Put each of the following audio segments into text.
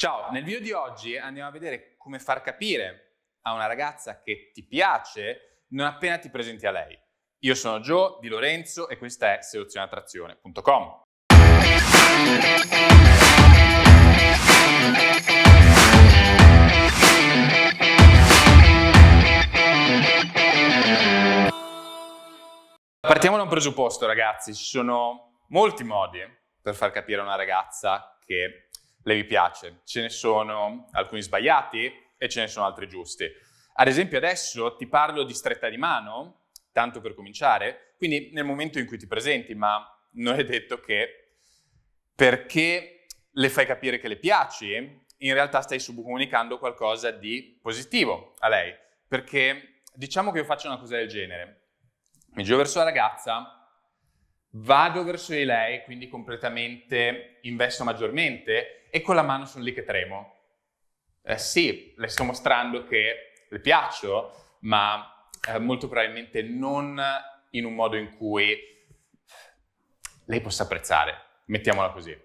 Ciao, nel video di oggi andiamo a vedere come far capire a una ragazza che ti piace non appena ti presenti a lei. Io sono Joe Di Lorenzo e questa è selezionattrazione.com. Partiamo da un presupposto, ragazzi. Ci sono molti modi per far capire a una ragazza che le vi piace. Ce ne sono alcuni sbagliati e ce ne sono altri giusti. Ad esempio adesso ti parlo di stretta di mano, tanto per cominciare, quindi nel momento in cui ti presenti, ma non è detto che perché le fai capire che le piaci, in realtà stai subcomunicando qualcosa di positivo a lei. Perché diciamo che io faccio una cosa del genere. Mi giro verso la ragazza, vado verso di lei, quindi completamente investo maggiormente e con la mano sono lì che tremo. Eh, sì, le sto mostrando che le piaccio, ma eh, molto probabilmente non in un modo in cui lei possa apprezzare, mettiamola così.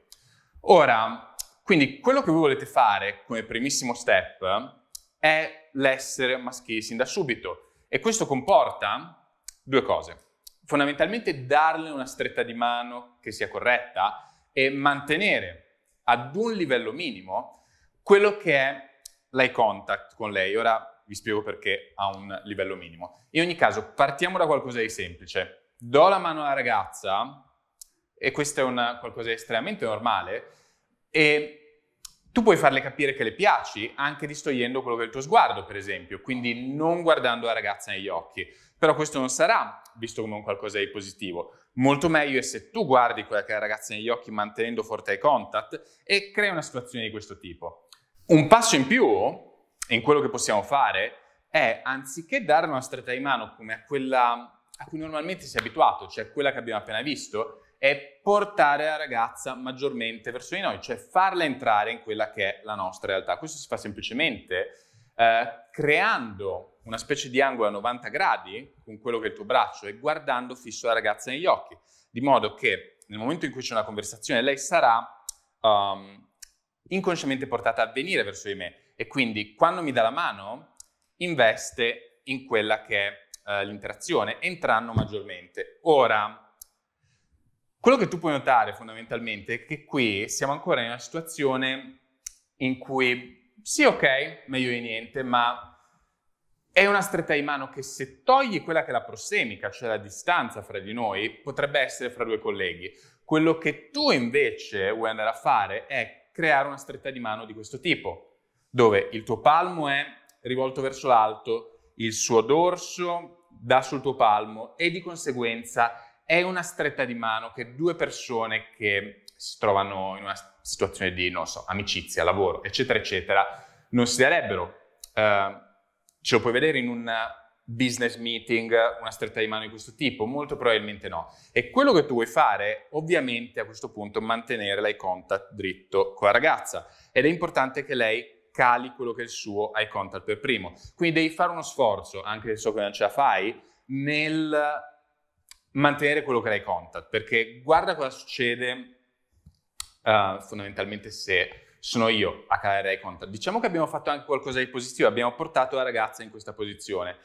Ora, quindi quello che voi volete fare come primissimo step è l'essere maschili sin da subito e questo comporta due cose fondamentalmente darle una stretta di mano che sia corretta e mantenere ad un livello minimo quello che è l'eye contact con lei. Ora vi spiego perché a un livello minimo. In ogni caso, partiamo da qualcosa di semplice. Do la mano alla ragazza, e questo è una, qualcosa di estremamente normale, e tu puoi farle capire che le piaci anche distogliendo quello che è il tuo sguardo, per esempio, quindi non guardando la ragazza negli occhi. Però questo non sarà visto come un qualcosa di positivo. Molto meglio è se tu guardi quella che è la ragazza negli occhi mantenendo forte eye contact e crei una situazione di questo tipo. Un passo in più in quello che possiamo fare è, anziché dare una stretta di mano come a quella a cui normalmente si è abituato, cioè quella che abbiamo appena visto, è portare la ragazza maggiormente verso di noi, cioè farla entrare in quella che è la nostra realtà. Questo si fa semplicemente eh, creando una specie di angolo a 90 gradi con quello che è il tuo braccio e guardando fisso la ragazza negli occhi, di modo che nel momento in cui c'è una conversazione lei sarà um, inconsciamente portata a venire verso di me e quindi quando mi dà la mano investe in quella che è uh, l'interazione, entrando maggiormente. Ora, quello che tu puoi notare fondamentalmente è che qui siamo ancora in una situazione in cui sì, ok, meglio di niente, ma è una stretta di mano che se togli quella che è la prossemica, cioè la distanza fra di noi, potrebbe essere fra due colleghi. Quello che tu invece vuoi andare a fare è creare una stretta di mano di questo tipo, dove il tuo palmo è rivolto verso l'alto, il suo dorso dà sul tuo palmo e di conseguenza è una stretta di mano che due persone che si trovano in una situazione di, non so, amicizia, lavoro, eccetera, eccetera, non si darebbero. Uh, ce lo puoi vedere in un business meeting, una stretta di mano di questo tipo? Molto probabilmente no. E quello che tu vuoi fare, ovviamente, a questo punto, è mantenere l'eye contact dritto con la ragazza. Ed è importante che lei cali quello che è il suo eye contact per primo. Quindi devi fare uno sforzo, anche se so che non ce la fai, nel mantenere quello che hai contact, perché guarda cosa succede uh, fondamentalmente se sono io a calare eye contact. Diciamo che abbiamo fatto anche qualcosa di positivo, abbiamo portato la ragazza in questa posizione.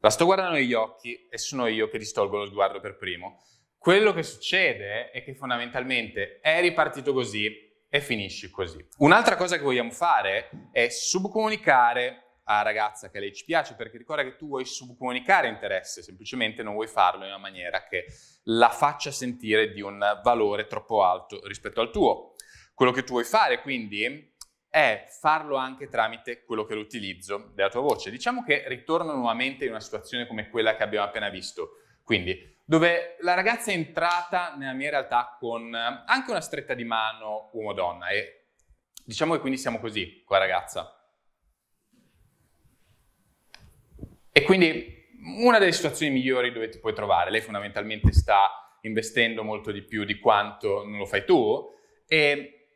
La sto guardando negli occhi e sono io che distolgo lo sguardo per primo. Quello che succede è che fondamentalmente è ripartito così e finisci così. Un'altra cosa che vogliamo fare è subcomunicare a ragazza che a lei ci piace, perché ricorda che tu vuoi subcomunicare interesse, semplicemente non vuoi farlo in una maniera che la faccia sentire di un valore troppo alto rispetto al tuo. Quello che tu vuoi fare quindi è farlo anche tramite quello che è l'utilizzo della tua voce. Diciamo che ritorno nuovamente in una situazione come quella che abbiamo appena visto, quindi dove la ragazza è entrata nella mia realtà con anche una stretta di mano uomo-donna e diciamo che quindi siamo così con la ragazza E quindi una delle situazioni migliori dove ti puoi trovare, lei fondamentalmente sta investendo molto di più di quanto non lo fai tu e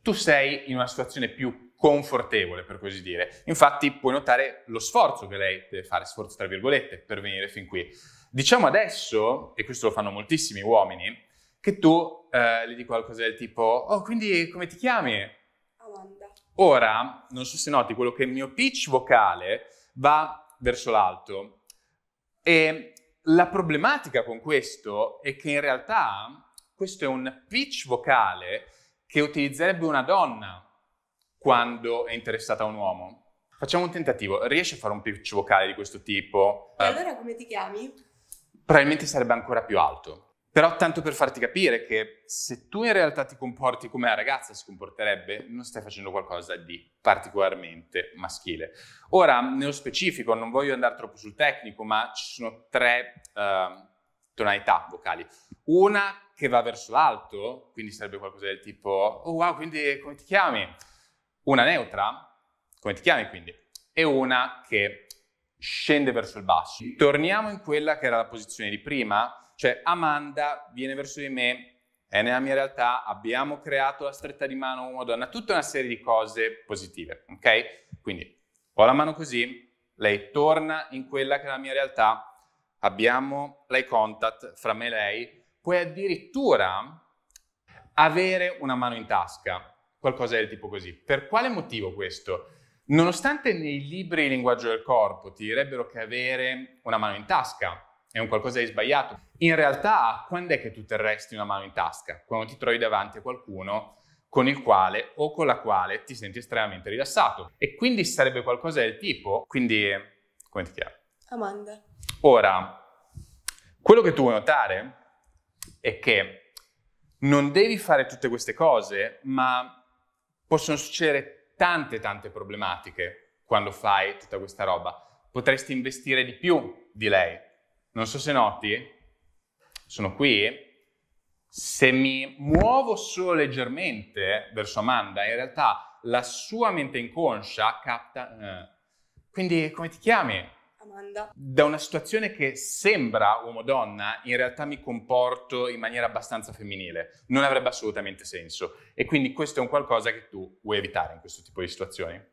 tu sei in una situazione più confortevole, per così dire. Infatti puoi notare lo sforzo che lei deve fare, sforzo tra virgolette, per venire fin qui. Diciamo adesso, e questo lo fanno moltissimi uomini, che tu eh, gli dici qualcosa del tipo, oh, quindi come ti chiami? Ora, non so se noti, quello che è il mio pitch vocale va verso l'alto e la problematica con questo è che in realtà questo è un pitch vocale che utilizzerebbe una donna quando è interessata a un uomo. Facciamo un tentativo. Riesci a fare un pitch vocale di questo tipo? E allora come ti chiami? Probabilmente sarebbe ancora più alto. Però tanto per farti capire che se tu in realtà ti comporti come la ragazza si comporterebbe, non stai facendo qualcosa di particolarmente maschile. Ora, nello specifico, non voglio andare troppo sul tecnico, ma ci sono tre uh, tonalità vocali. Una che va verso l'alto, quindi sarebbe qualcosa del tipo, oh wow, quindi come ti chiami? Una neutra, come ti chiami quindi? E una che scende verso il basso. Torniamo in quella che era la posizione di prima, cioè Amanda viene verso di me, è nella mia realtà, abbiamo creato la stretta di mano uomo-donna, tutta una serie di cose positive, ok? Quindi ho la mano così, lei torna in quella che è la mia realtà, abbiamo l'eye contact fra me e lei, puoi addirittura avere una mano in tasca, qualcosa del tipo così. Per quale motivo questo? Nonostante nei libri di linguaggio del corpo ti direbbero che avere una mano in tasca è un qualcosa di sbagliato, in realtà quando è che tu terresti una mano in tasca? Quando ti trovi davanti a qualcuno con il quale o con la quale ti senti estremamente rilassato. E quindi sarebbe qualcosa del tipo, quindi come ti chiami? Amanda. Ora, quello che tu vuoi notare è che non devi fare tutte queste cose, ma possono succedere tante tante problematiche quando fai tutta questa roba. Potresti investire di più di lei. Non so se noti, sono qui. Se mi muovo solo leggermente verso Amanda, in realtà la sua mente inconscia capta... Eh. Quindi come ti chiami? Amanda. Da una situazione che sembra uomo-donna, in realtà mi comporto in maniera abbastanza femminile. Non avrebbe assolutamente senso. E quindi questo è un qualcosa che tu vuoi evitare in questo tipo di situazioni.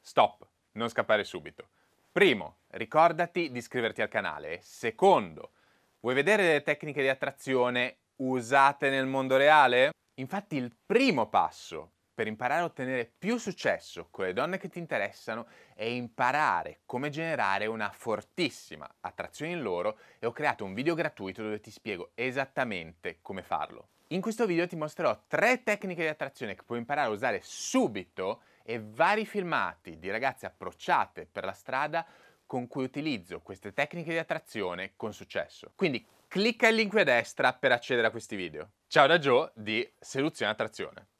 Stop, non scappare subito. Primo, ricordati di iscriverti al canale. Secondo, vuoi vedere delle tecniche di attrazione usate nel mondo reale? Infatti il primo passo per imparare a ottenere più successo con le donne che ti interessano è imparare come generare una fortissima attrazione in loro e ho creato un video gratuito dove ti spiego esattamente come farlo. In questo video ti mostrerò tre tecniche di attrazione che puoi imparare a usare subito e vari filmati di ragazze approcciate per la strada con cui utilizzo queste tecniche di attrazione con successo. Quindi clicca il link qui a destra per accedere a questi video. Ciao da Joe di Seduzione Attrazione.